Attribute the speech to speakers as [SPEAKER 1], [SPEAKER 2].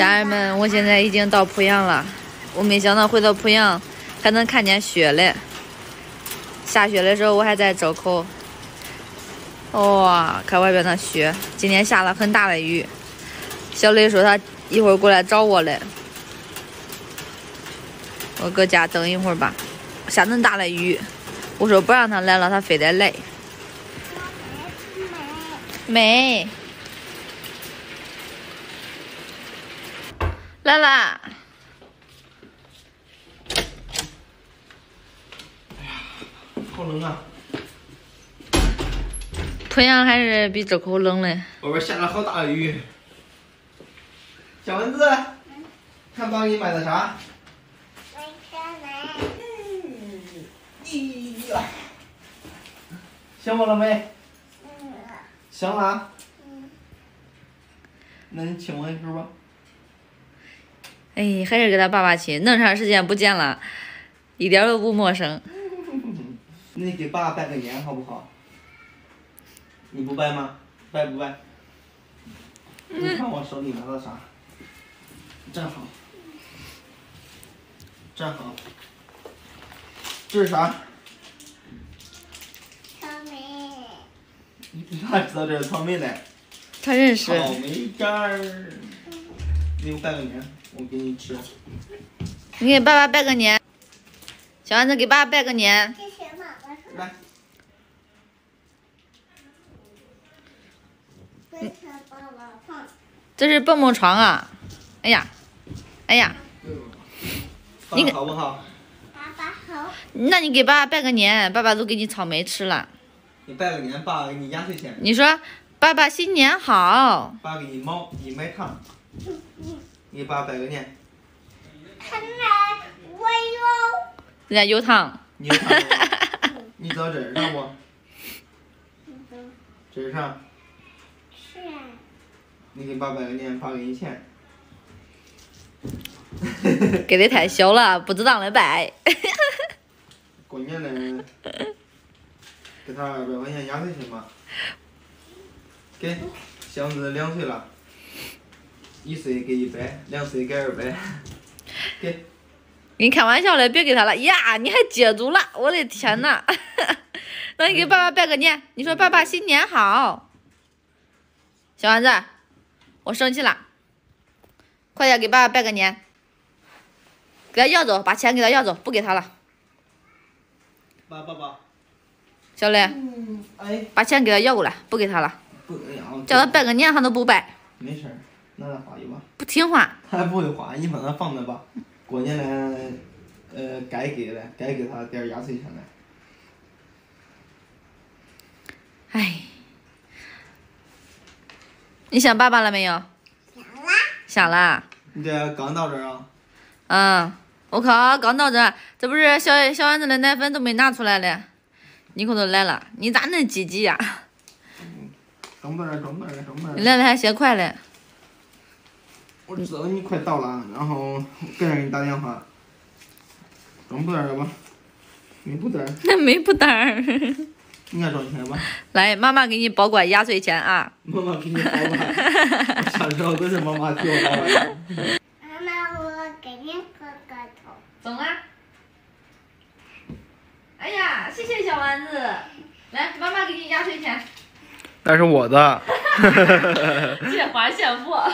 [SPEAKER 1] 家人们，我现在已经到濮阳了。我没想到回到濮阳还能看见雪嘞。下雪的时候我还在周口。哇，看外边的雪，今天下了很大的雨。小磊说他一会儿过来找我嘞。我搁家等一会儿吧。下那么大的雨，我说不让他来了，他非得来。美。来啦！
[SPEAKER 2] 哎呀，好冷啊！
[SPEAKER 1] 濮阳还是比周口冷嘞。
[SPEAKER 2] 外边下了好大的雨。小蚊子，看爸给你买的啥？
[SPEAKER 3] 买车买。
[SPEAKER 2] 咦呀！想我了没？
[SPEAKER 3] 嗯。
[SPEAKER 2] 想了。
[SPEAKER 3] 嗯。
[SPEAKER 2] 那你亲我一口吧。
[SPEAKER 1] 哎，还是给他爸爸亲，那么长时间不见了，一点都不陌生。
[SPEAKER 2] 你给爸拜个年好不好？你不拜吗？拜不拜？你看我手里拿的啥？站好，站好。这是啥？
[SPEAKER 3] 草莓。
[SPEAKER 2] 你咋知道这是草莓呢？
[SPEAKER 1] 他认识。
[SPEAKER 2] 草莓干儿。你给我拜个年。我给你吃。
[SPEAKER 1] 你给爸爸拜个年，小丸子给爸爸拜个年。
[SPEAKER 2] 来。
[SPEAKER 1] 这是蹦蹦床啊！哎呀，哎呀。
[SPEAKER 2] 你好不好？
[SPEAKER 3] 爸爸好。
[SPEAKER 1] 那你给爸爸拜个年，爸爸都给你草莓吃了。
[SPEAKER 2] 你拜个年，爸给你压岁钱。
[SPEAKER 1] 你说，爸爸新年好。
[SPEAKER 2] 爸给你猫，你买糖。你爸拜个年。
[SPEAKER 3] 他来，我有。
[SPEAKER 1] 人家有糖。
[SPEAKER 2] 你有糖你知道这是啥不？这是啥？
[SPEAKER 3] 是。
[SPEAKER 2] 你给爸拜个年，爸给你钱。
[SPEAKER 1] 给的太小了，不值当的拜。
[SPEAKER 2] 过年嘞，给他二百块钱压岁钱吧。给，箱子两岁了。一岁给一百，两岁给二百，给。
[SPEAKER 1] 跟你开玩笑嘞，别给他了呀！你还接住了，我的天呐！那你给爸爸拜个年，你说爸爸新年好。小丸子，我生气了，快点给爸爸拜个年，给他要走，把钱给他要走，不给他了。
[SPEAKER 2] 爸爸爸。
[SPEAKER 1] 小磊，
[SPEAKER 2] 哎，
[SPEAKER 1] 把钱给他要过来，不给他了。
[SPEAKER 2] 不，
[SPEAKER 1] 叫他拜个年，他都不拜。
[SPEAKER 2] 没事儿。拿它花一把。
[SPEAKER 1] 不听话。
[SPEAKER 2] 他还不会花，你把它放那吧。过年了，呃，该给的，该给他点压岁钱了。
[SPEAKER 1] 哎，你想爸爸了没有？
[SPEAKER 3] 想啦。
[SPEAKER 1] 想啦。
[SPEAKER 2] 你这刚到这儿啊？
[SPEAKER 1] 嗯，我靠，刚到这，这不是小小丸子的奶粉都没拿出来嘞，你可都来了，你咋恁积极呀？你来的还嫌快嘞。
[SPEAKER 2] 我知道你快到了，然后赶紧给你打电话。装布袋了吧？没布袋。
[SPEAKER 1] 那没布袋。
[SPEAKER 2] 你看装钱吧。
[SPEAKER 1] 来，妈妈给你保管压岁钱啊。
[SPEAKER 2] 妈妈给你保管。小时候都是妈妈替我保管。
[SPEAKER 3] 妈妈，我给你磕个头。
[SPEAKER 1] 中啊！哎呀，谢谢小丸子。来，妈妈给你压岁钱。
[SPEAKER 2] 那是我的。
[SPEAKER 1] 借花献佛。